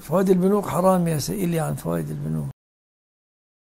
فوائد البنوك حرام يا سائلي عن فوائد البنوك.